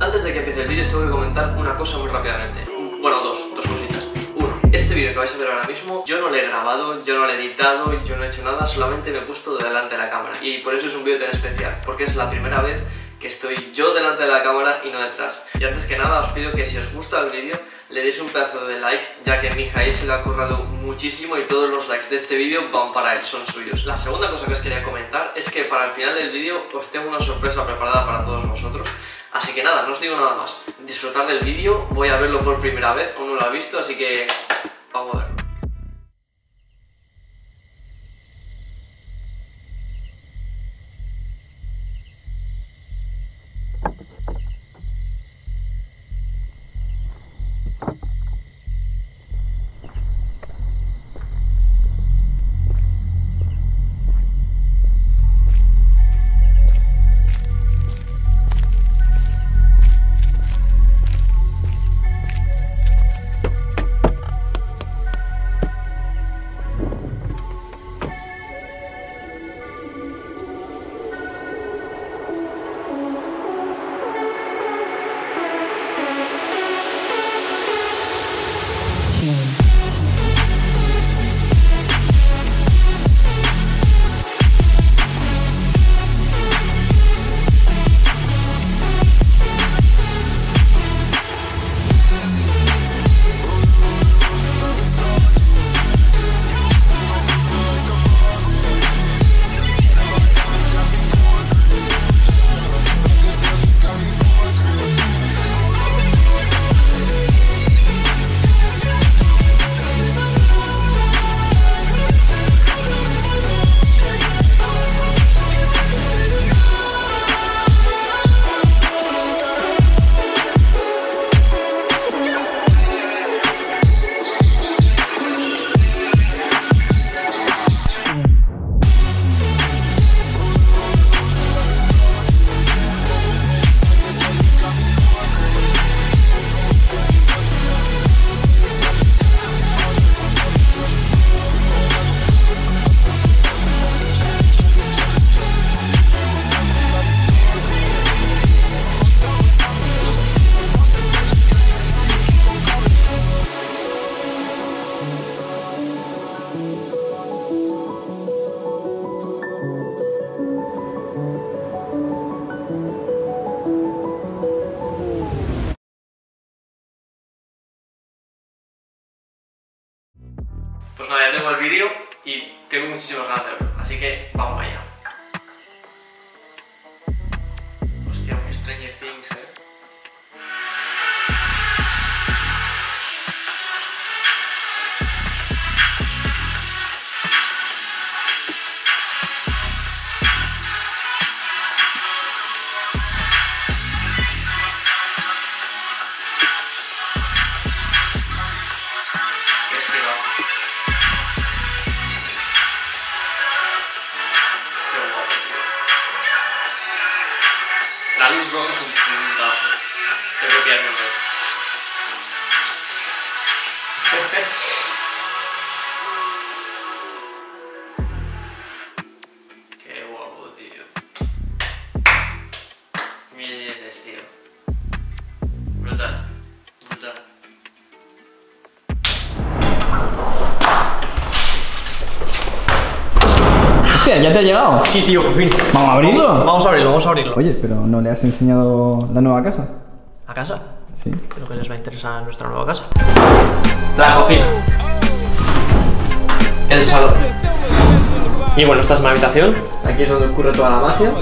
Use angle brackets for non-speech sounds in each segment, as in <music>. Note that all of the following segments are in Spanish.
Antes de que empiece el vídeo, os tengo que comentar una cosa muy rápidamente. Bueno, dos, dos cositas. Uno, este vídeo que vais a ver ahora mismo, yo no lo he grabado, yo no lo he editado, yo no he hecho nada, solamente me he puesto delante de la cámara. Y por eso es un vídeo tan especial, porque es la primera vez que estoy yo delante de la cámara y no detrás. Y antes que nada os pido que si os gusta el vídeo le deis un pedazo de like, ya que mi Jair se le ha currado muchísimo y todos los likes de este vídeo van para él, son suyos. La segunda cosa que os quería comentar es que para el final del vídeo os tengo una sorpresa preparada para todos vosotros. Así que nada, no os digo nada más. Disfrutar del vídeo, voy a verlo por primera vez, aún no lo he visto, así que vamos a verlo. La luz roja es un puntazo. Tengo que pillarme <laughs> ¿ya te ha llegado? Sí, tío, por fin. ¿Vamos a abrirlo? Vamos a abrirlo, vamos a abrirlo. Oye, pero ¿no le has enseñado la nueva casa? ¿A casa? Sí. Creo que les va a interesar nuestra nueva casa. La cocina. El salón. Y bueno, esta es mi habitación. Aquí es donde ocurre toda la magia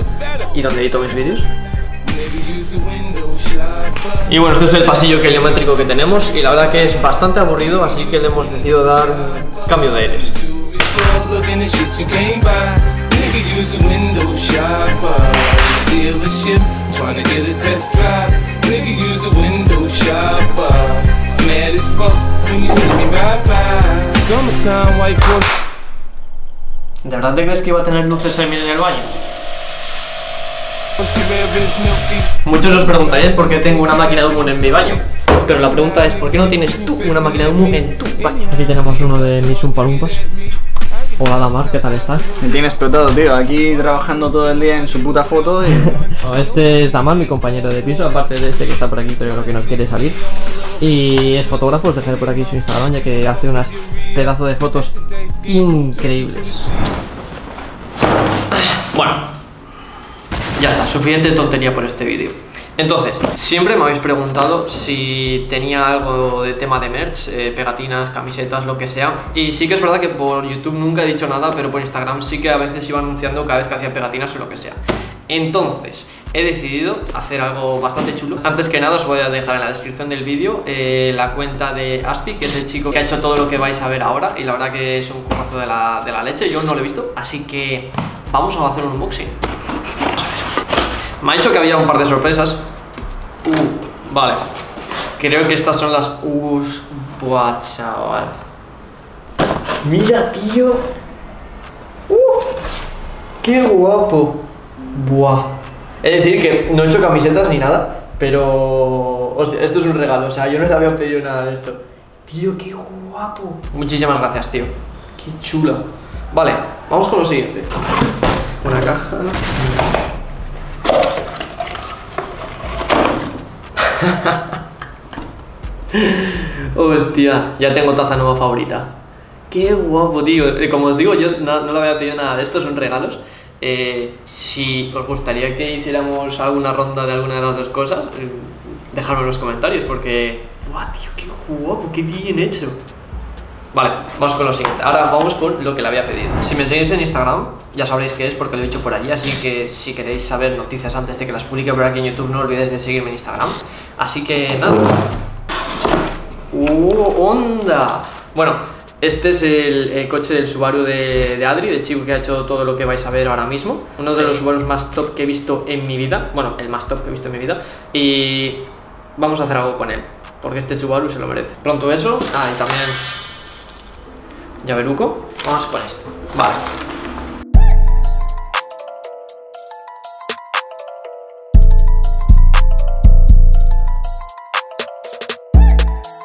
y donde edito mis vídeos. Y bueno, este es el pasillo kilométrico que tenemos y la verdad que es bastante aburrido, así que le hemos decidido dar un cambio de aires. Use a window shopper. Dealership trying to get a test drive. Nigga use a window shopper. Mad as fuck when you see me ride by. Summertime white Porsche. ¿De verdad te crees que iba a tener luces en el baño? Muchos os preguntaréis por qué tengo una máquina de humo en mi baño. Pero la pregunta es, ¿por qué no tienes tú una máquina de humo en tu baño? Aquí tenemos uno de mis Umpalumpas. Hola Damar, ¿qué tal estás? Me tiene explotado, tío. Aquí trabajando todo el día en su puta foto y... <laughs> Este es Damar, mi compañero de piso, aparte de este que está por aquí, pero creo que no quiere salir. Y es fotógrafo, os dejaré por aquí su Instagram, ya que hace unas pedazos de fotos increíbles. Bueno, ya está, suficiente tontería por este vídeo. Entonces, siempre me habéis preguntado si tenía algo de tema de merch, eh, pegatinas, camisetas, lo que sea. Y sí que es verdad que por YouTube nunca he dicho nada, pero por Instagram sí que a veces iba anunciando cada vez que hacía pegatinas o lo que sea. Entonces, he decidido hacer algo bastante chulo. Antes que nada os voy a dejar en la descripción del vídeo eh, la cuenta de Asti, que es el chico que ha hecho todo lo que vais a ver ahora. Y la verdad que es un currazo de la, de la leche, yo no lo he visto. Así que vamos a hacer un unboxing. Me ha dicho que había un par de sorpresas. Uh, vale. Creo que estas son las Us. Buah, chaval. Mira, tío. Uh, qué guapo. Buah. Es decir, que no he hecho camisetas ni nada, pero. Hostia, esto es un regalo. O sea, yo no les había pedido nada de esto. Tío, qué guapo. Muchísimas gracias, tío. Qué chula. Vale, vamos con lo siguiente. Una caja. <laughs> Hostia, ya tengo taza nueva favorita. Qué guapo, tío. Eh, Como os digo, yo no, no le había pedido nada de estos, son regalos. Eh, si os gustaría que hiciéramos alguna ronda de alguna de las dos cosas, eh, dejadme en los comentarios porque... ¡Guau, tío! ¡Qué guapo! ¡Qué bien hecho! Vale, vamos con lo siguiente. Ahora vamos con lo que le había pedido. Si me seguís en Instagram, ya sabréis qué es porque lo he dicho por allí. Así que si queréis saber noticias antes de que las publique por aquí en YouTube, no olvidéis de seguirme en Instagram. Así que nada. ¡Uh, onda! Bueno, este es el, coche del Subaru de, de Adri, del chico que ha hecho todo lo que vais a ver ahora mismo. Uno de los Subarus más top que he visto en mi vida. Bueno, el más top que he visto en mi vida. Y vamos a hacer algo con él. Porque este Subaru se lo merece. Pronto eso. Ah, y también llaveruco. Vamos con esto. Vale.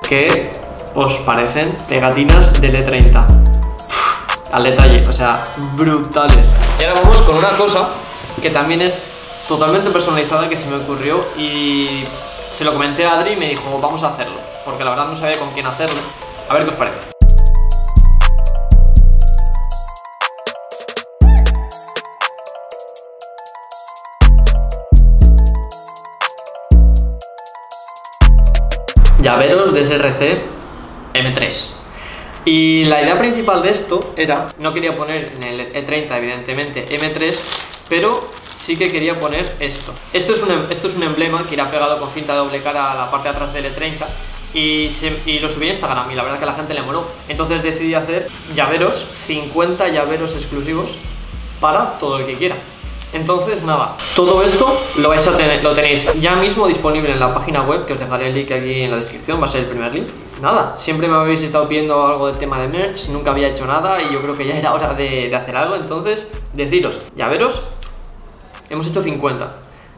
¿Qué os parecen pegatinas del E30? Pff, Al detalle, o sea, brutales. Y ahora vamos con una cosa que también es totalmente personalizada que se me ocurrió y se lo comenté a Adri y me dijo, vamos a hacerlo. Porque la verdad no sabía con quién hacerlo. A ver qué os parece. Llaveros de SRC M3. Y la idea principal de esto era, no quería poner en el E30 evidentemente M3, pero sí que quería poner esto. Esto es un, em- esto es un emblema que irá pegado con cinta doble cara a la parte de atrás del E30 y, se- y lo subí a Instagram y la verdad que a la gente le moló. Entonces decidí hacer llaveros, 50 llaveros exclusivos para todo el que quiera. Entonces, nada, todo esto lo vais a tener, lo tenéis ya mismo disponible en la página web, que os dejaré el link aquí en la descripción, va a ser el primer link. Nada, siempre me habéis estado pidiendo algo del tema de merch, nunca había hecho nada y yo creo que ya era hora de, de hacer algo, entonces, deciros, llaveros, hemos hecho 50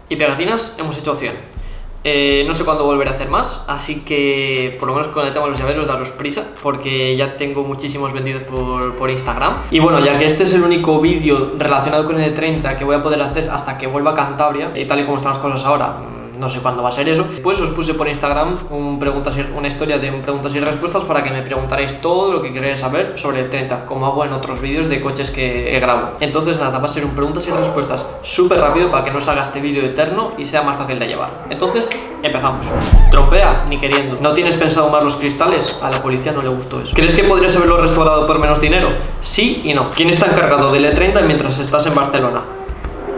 y pegatinas hemos hecho 100. Eh, no sé cuándo volveré a hacer más, así que por lo menos con el tema de los llaveros daros prisa, porque ya tengo muchísimos vendidos por, Instagram. Y bueno, ya que este es el único vídeo relacionado con el 30 que voy a poder hacer hasta que vuelva a Cantabria, y tal y como están las cosas ahora, no sé cuándo va a ser eso, pues os puse por Instagram un preguntas y- una historia de un preguntas y respuestas para que me preguntarais todo lo que queréis saber sobre el 30, como hago en otros vídeos de coches que he grabado. Entonces nada, va a ser un preguntas y respuestas súper rápido para que no os haga este vídeo eterno y sea más fácil de llevar. Entonces, empezamos. Trompea, ni queriendo. ¿No tienes pensado más los cristales? A la policía no le gustó eso. ¿Crees que podrías haberlo restaurado por menos dinero? Sí y no. ¿Quién está encargado del E30 mientras estás en Barcelona?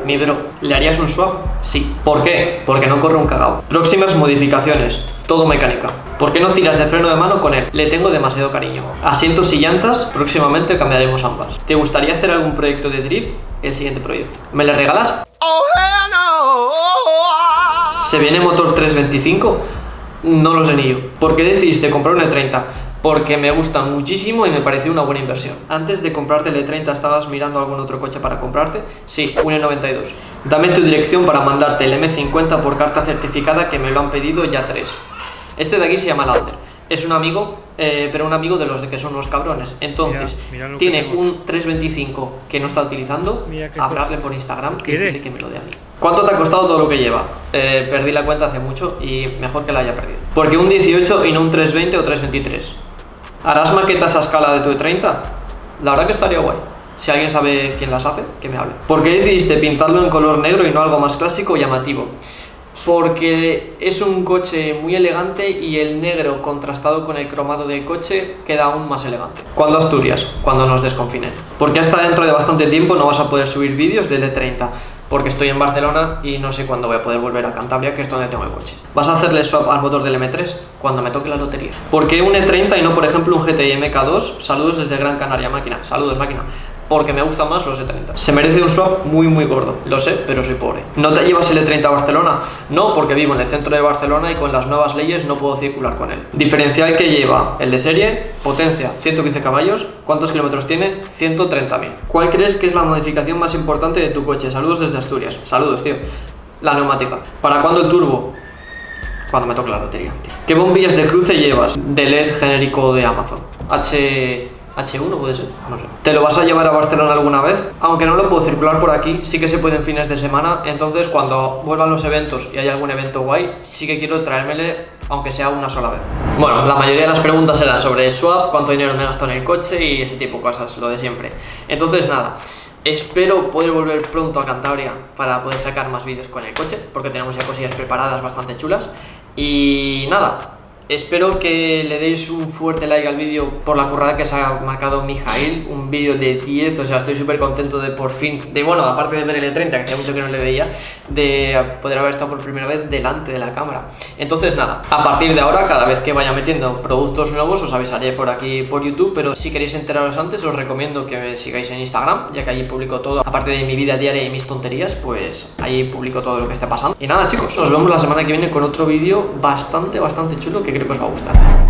Mi bro, ¿le harías un swap? Sí. ¿Por qué? Porque no corre un cagao. Próximas modificaciones. Todo mecánica. ¿Por qué no tiras de freno de mano con él? Le tengo demasiado cariño. Asientos y llantas, próximamente cambiaremos ambas. ¿Te gustaría hacer algún proyecto de drift? El siguiente proyecto. ¿Me le regalas? ¿Se viene motor 325? No lo sé ni yo. ¿Por qué decidiste comprar un E30? Porque me gusta muchísimo y me pareció una buena inversión. Antes de comprarte el E30, ¿estabas mirando algún otro coche para comprarte? Sí, un E92. Dame tu dirección para mandarte el M50 por carta certificada que me lo han pedido ya tres. Este de aquí se llama Lander. es un amigo, eh, pero un amigo de los de que son unos cabrones. Entonces, Mira, mira tiene un 325 que no está utilizando. Hablarle por Instagram y que me lo dé a mí. ¿Cuánto te ha costado todo lo que lleva? Eh, perdí la cuenta hace mucho y mejor que la haya perdido. Porque un 18 y no un 320 o 323. ¿Harás maquetas a escala de tu E30? La verdad que estaría guay. Si alguien sabe quién las hace, que me hable. ¿Por qué decidiste pintarlo en color negro y no algo más clásico o llamativo? Porque es un coche muy elegante y el negro contrastado con el cromado del coche queda aún más elegante. ¿Cuándo Asturias? Cuando nos desconfinen. Porque hasta dentro de bastante tiempo no vas a poder subir vídeos del E30. Porque estoy en Barcelona y no sé cuándo voy a poder volver a Cantabria, que es donde tengo el coche. ¿Vas a hacerle swap al motor del M3? Cuando me toque la lotería. ¿Por qué un E30 y no, por ejemplo, un GTI MK2? Saludos desde Gran Canaria, máquina. Saludos, máquina porque me gustan más los E30. Se merece un swap muy muy gordo, lo sé, pero soy pobre. ¿No te llevas el E30 a Barcelona? No, porque vivo en el centro de Barcelona y con las nuevas leyes no puedo circular con él. Diferencial que lleva el de serie, potencia 115 caballos, ¿cuántos kilómetros tiene? 130.000. ¿Cuál crees que es la modificación más importante de tu coche? Saludos desde Asturias. Saludos, tío. La neumática. ¿Para cuándo el turbo? Cuando me toque la lotería. ¿Qué bombillas de cruce llevas? De LED genérico de Amazon. H... H1 puede ser, no sé. ¿Te lo vas a llevar a Barcelona alguna vez? Aunque no lo puedo circular por aquí, sí que se puede en fines de semana. Entonces, cuando vuelvan los eventos y hay algún evento guay, sí que quiero traérmele, aunque sea una sola vez. Bueno, la mayoría de las preguntas eran sobre swap, cuánto dinero me he gastado en el coche y ese tipo de cosas, lo de siempre. Entonces, nada. Espero poder volver pronto a Cantabria para poder sacar más vídeos con el coche, porque tenemos ya cosillas preparadas bastante chulas. Y nada, Espero que le deis un fuerte like al vídeo por la currada que se ha marcado Mijail, un vídeo de 10, o sea, estoy súper contento de por fin, de bueno, aparte de ver el E30, que hacía mucho que no le veía, de poder haber estado por primera vez delante de la cámara. Entonces nada, a partir de ahora, cada vez que vaya metiendo productos nuevos, os avisaré por aquí por YouTube, pero si queréis enteraros antes, os recomiendo que me sigáis en Instagram, ya que allí publico todo, aparte de mi vida diaria y mis tonterías, pues ahí publico todo lo que esté pasando. Y nada chicos, nos vemos la semana que viene con otro vídeo bastante, bastante chulo que creo que os va a gustar.